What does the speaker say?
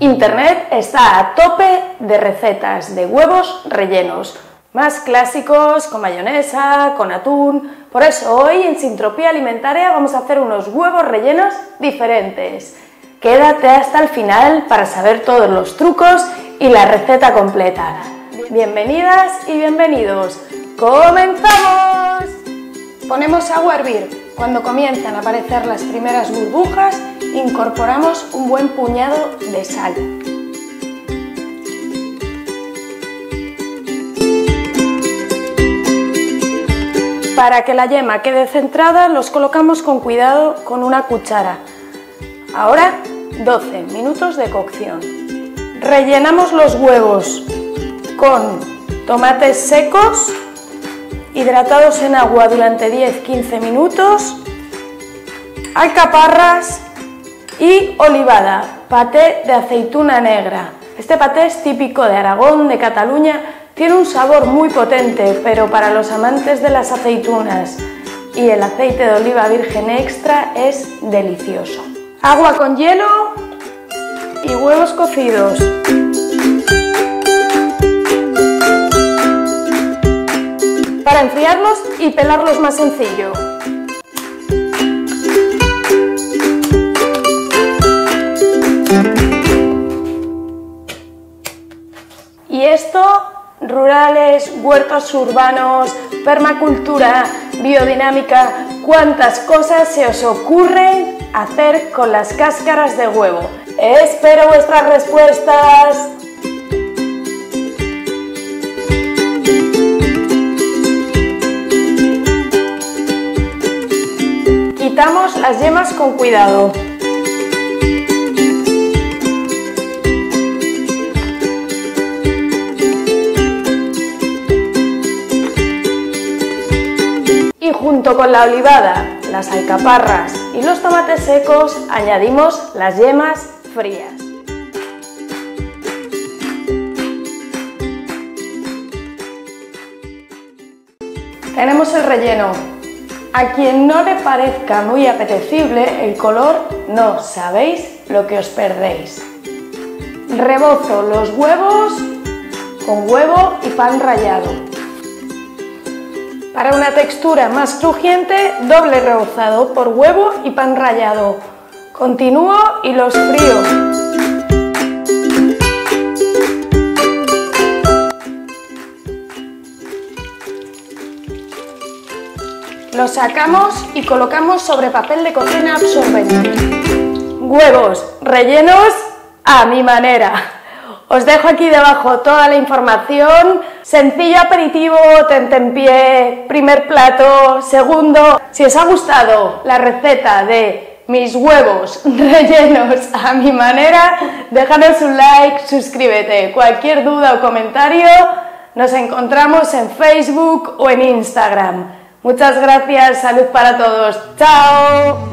Internet está a tope de recetas de huevos rellenos, más clásicos, con mayonesa, con atún. Por eso hoy en Sintropía Alimentaria vamos a hacer unos huevos rellenos diferentes. Quédate hasta el final para saber todos los trucos y la receta completa. Bienvenidas y bienvenidos. ¡Comenzamos! Ponemos agua a hervir. Cuando comienzan a aparecer las primeras burbujas, incorporamos un buen puñado de sal. Para que la yema quede centrada, los colocamos con cuidado con una cuchara. Ahora 12 minutos de cocción. Rellenamos los huevos con tomates secos, hidratados en agua durante 10-15 minutos, alcaparras y olivada, paté de aceituna negra. Este paté es típico de Aragón, de Cataluña, tiene un sabor muy potente, pero para los amantes de las aceitunas y el aceite de oliva virgen extra es delicioso. Agua con hielo y huevos cocidos. Para enfriarlos y pelarlos más sencillo. Y esto, rurales, huertos urbanos, permacultura, biodinámica, cuántas cosas se os ocurren hacer con las cáscaras de huevo. Espero vuestras respuestas. Quitamos las yemas con cuidado. Junto con la olivada, las alcaparras y los tomates secos añadimos las yemas frías. Tenemos el relleno. A quien no le parezca muy apetecible el color, no sabéis lo que os perdéis. Rebozo los huevos con huevo y pan rallado. Para una textura más crujiente, doble rebozado por huevo y pan rallado. Continúo y los frío. Los sacamos y colocamos sobre papel de cocina absorbente. Huevos rellenos a mi manera. Os dejo aquí debajo toda la información. Sencillo aperitivo, tentempié, primer plato, segundo. Si os ha gustado la receta de mis huevos rellenos a mi manera, déjanos un like, suscríbete. Cualquier duda o comentario, nos encontramos en Facebook o en Instagram. Muchas gracias, salud para todos. ¡Chao!